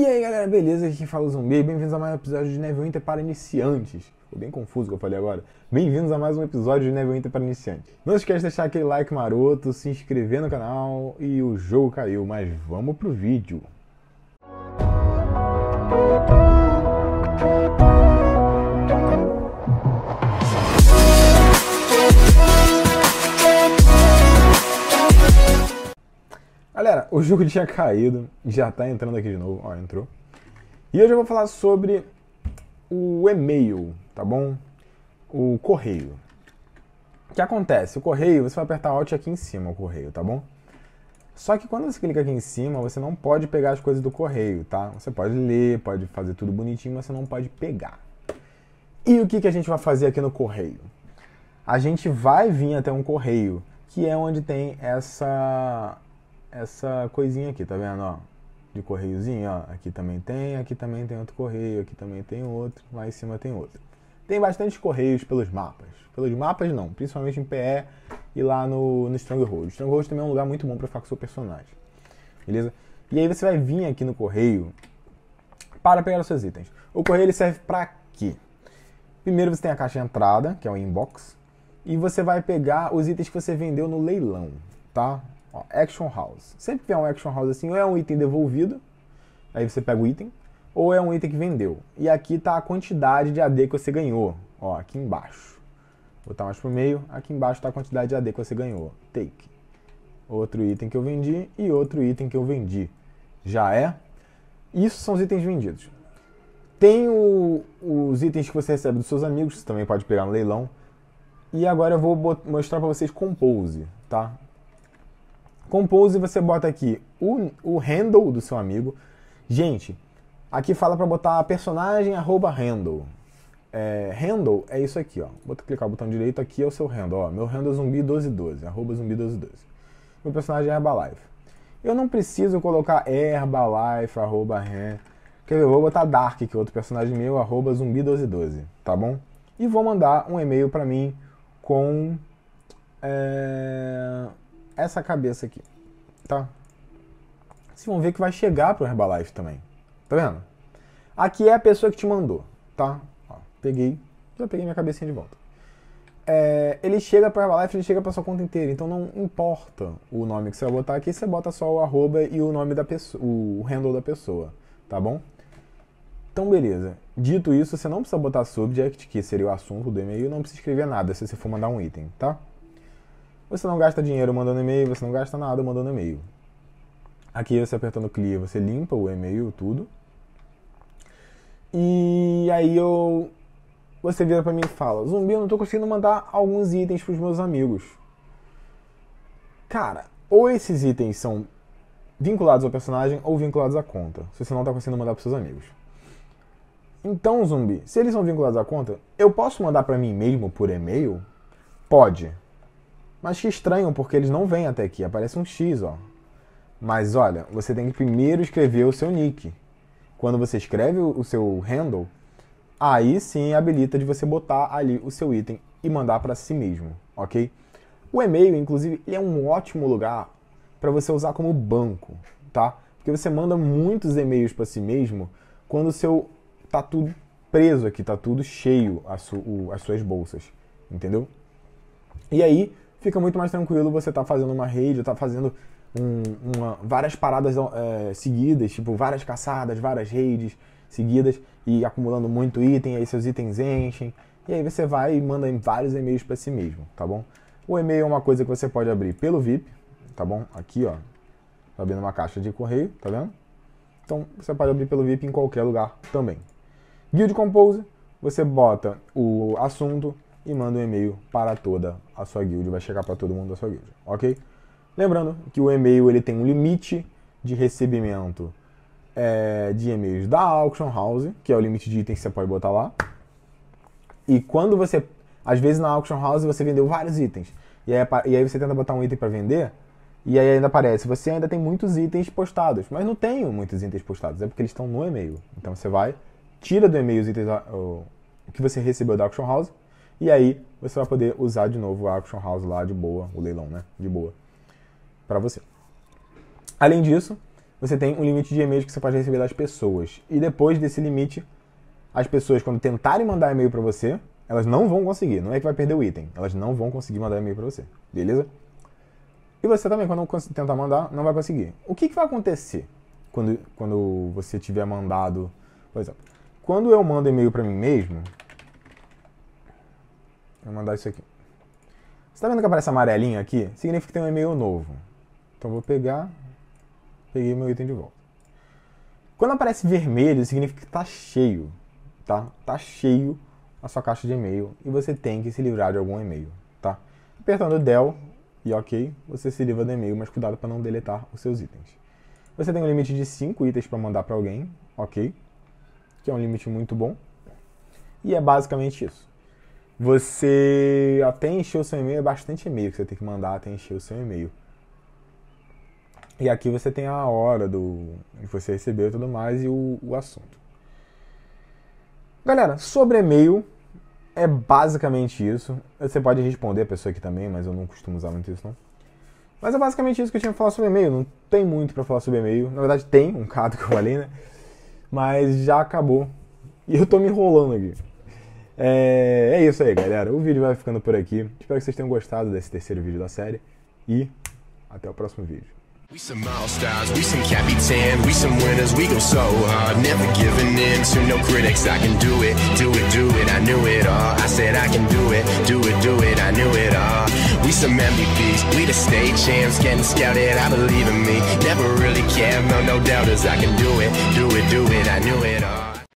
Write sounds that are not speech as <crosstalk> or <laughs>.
E aí galera, beleza? Aqui fala o Zumbi, bem-vindos a mais um episódio de Neverwinter para iniciantes. Ficou bem confuso o que eu falei agora. Bem-vindos a mais um episódio de Neverwinter para iniciantes. Não esquece de deixar aquele like maroto, se inscrever no canal e o jogo caiu, mas vamos pro vídeo. Galera, o jogo tinha caído, já tá entrando aqui de novo, ó, entrou. E hoje eu vou falar sobre o e-mail, tá bom? O correio. O que acontece? O correio, você vai apertar Alt aqui em cima, o correio, tá bom? Só que quando você clica aqui em cima, você não pode pegar as coisas do correio, tá? Você pode ler, pode fazer tudo bonitinho, mas você não pode pegar. E o que, que a gente vai fazer aqui no correio? A gente vai vir até um correio, que é onde tem essa essa coisinha aqui, tá vendo, ó? De correiozinho, ó. Aqui também tem, aqui também tem outro correio, aqui também tem outro, lá em cima tem outro. Tem bastante correios pelos mapas. Pelos mapas não, principalmente em PE e lá no, no Stronghold. Stronghold também é um lugar muito bom para ficar com o seu personagem. Beleza? E aí você vai vir aqui no correio para pegar os seus itens. O correio ele serve para quê? Primeiro você tem a caixa de entrada, que é o inbox, e você vai pegar os itens que você vendeu no leilão, tá? Ó, action House. Sempre que é um Action House assim, ou é um item devolvido, aí você pega o item, ou é um item que vendeu. E aqui está a quantidade de AD que você ganhou, ó, aqui embaixo. Vou botar mais pro meio, aqui embaixo está a quantidade de AD que você ganhou. Take. Outro item que eu vendi e outro item que eu vendi. Já é? Isso são os itens vendidos. Tem o, os itens que você recebe dos seus amigos, você também pode pegar no leilão. E agora eu vou mostrar para vocês Compose, tá? Compose, você bota aqui o, o handle do seu amigo. Gente, aqui fala para botar personagem arroba handle. É, handle é isso aqui, ó. Vou clicar o botão direito aqui é o seu handle, ó. Meu handle é zumbi1212, arroba zumbi1212. Meu personagem é Herbalife. Eu não preciso colocar Herbalife, arroba hand. Quer ver? Eu vou botar Dark, que é outro personagem meu, arroba zumbi1212, tá bom? E vou mandar um e-mail para mim com é, essa cabeça aqui, tá? Vocês vão ver que vai chegar pro Herbalife também. Tá vendo? Aqui é a pessoa que te mandou, tá? Ó, peguei, já peguei minha cabecinha de volta. É, ele chega para Herbalife, ele chega para sua conta inteira, então não importa o nome que você vai botar aqui, você bota só o arroba e o nome da pessoa, o handle da pessoa, tá bom? Então beleza. Dito isso, você não precisa botar subject, que seria o assunto do e-mail, não precisa escrever nada se você for mandar um item, tá? Você não gasta dinheiro mandando e-mail, você não gasta nada mandando e-mail. Aqui você apertando clear, você limpa o e-mail, tudo. E aí eu você vira para mim e fala: "Zumbi, eu não tô conseguindo mandar alguns itens pros meus amigos". Cara, ou esses itens são vinculados ao personagem ou vinculados à conta, se você não tá conseguindo mandar pros seus amigos. Então, zumbi, se eles são vinculados à conta, eu posso mandar para mim mesmo por e-mail? Pode. Mas que estranho, porque eles não vêm até aqui. Aparece um X, ó. Mas olha, você tem que primeiro escrever o seu nick. Quando você escreve o seu handle, aí sim habilita de você botar ali o seu item e mandar para si mesmo, ok? O e-mail, inclusive, é um ótimo lugar para você usar como banco, tá? Porque você manda muitos e-mails para si mesmo quando o seu tá tudo preso aqui, tá tudo cheio as, as suas bolsas, entendeu? E aí fica muito mais tranquilo você tá fazendo uma rede, tá fazendo um, uma, várias paradas é, seguidas, tipo várias caçadas, várias redes seguidas e acumulando muito item, aí seus itens enchem. E aí você vai e manda vários e-mails para si mesmo, tá bom? O e-mail é uma coisa que você pode abrir pelo VIP, tá bom? Aqui, ó, tá abrindo uma caixa de correio, tá vendo? Então você pode abrir pelo VIP em qualquer lugar também. Guild Compose, você bota o assunto, e manda um e-mail para toda a sua guild, vai chegar para todo mundo da sua guild, ok? Lembrando que o e-mail ele tem um limite de recebimento é, de e-mails da Auction House, que é o limite de itens que você pode botar lá. E quando você, às vezes na Auction House você vendeu vários itens, e aí, e aí você tenta botar um item para vender, e aí ainda aparece, você ainda tem muitos itens postados, mas não tenho muitos itens postados, é porque eles estão no e-mail. Então você vai, tira do e-mail os itens o, que você recebeu da Auction House, e aí você vai poder usar de novo a Action House lá de boa, o leilão, né? De boa. Para você. Além disso, você tem um limite de e-mails que você pode receber das pessoas. E depois desse limite, as pessoas, quando tentarem mandar e-mail para você, elas não vão conseguir. Não é que vai perder o item. Elas não vão conseguir mandar e-mail para você. Beleza? E você também, quando tentar mandar, não vai conseguir. O que, que vai acontecer quando, quando você tiver mandado. Por exemplo, quando eu mando e-mail para mim mesmo. Vou mandar isso aqui. Você tá vendo que aparece amarelinho aqui? Significa que tem um e-mail novo. Então vou pegar. Peguei meu item de volta. Quando aparece vermelho, significa que está cheio. Tá? Tá cheio a sua caixa de e-mail e você tem que se livrar de algum e-mail. Tá? Apertando Del e OK, você se livra do e-mail, mas cuidado para não deletar os seus itens. Você tem um limite de 5 itens para mandar para alguém, ok? Que é um limite muito bom. E é basicamente isso. Você até encher o seu e-mail, é bastante e-mail que você tem que mandar até encher o seu e-mail. E aqui você tem a hora do que você recebeu e tudo mais e o, o assunto. Galera, sobre e-mail, é basicamente isso. Você pode responder a pessoa aqui também, mas eu não costumo usar muito isso, não. Mas é basicamente isso que eu tinha pra falar sobre e-mail. Não tem muito para falar sobre e-mail. Na verdade, tem um <laughs> caso que eu falei, né? Mas já acabou. E eu tô me enrolando aqui. É, é isso aí, galera. O vídeo vai ficando por aqui. Espero que vocês tenham gostado desse terceiro vídeo da série. E até o próximo vídeo. We some all-stars, we some we some winners, we go so hard, never giving in to no critics, I can do it, do it, do it, I knew it all, I said I can do it, do it, do it, I knew it all, we some MVPs, we the state champs, getting scouted, I believe in me, never really no, no doubters, I can do it, do it, do it, I knew it all.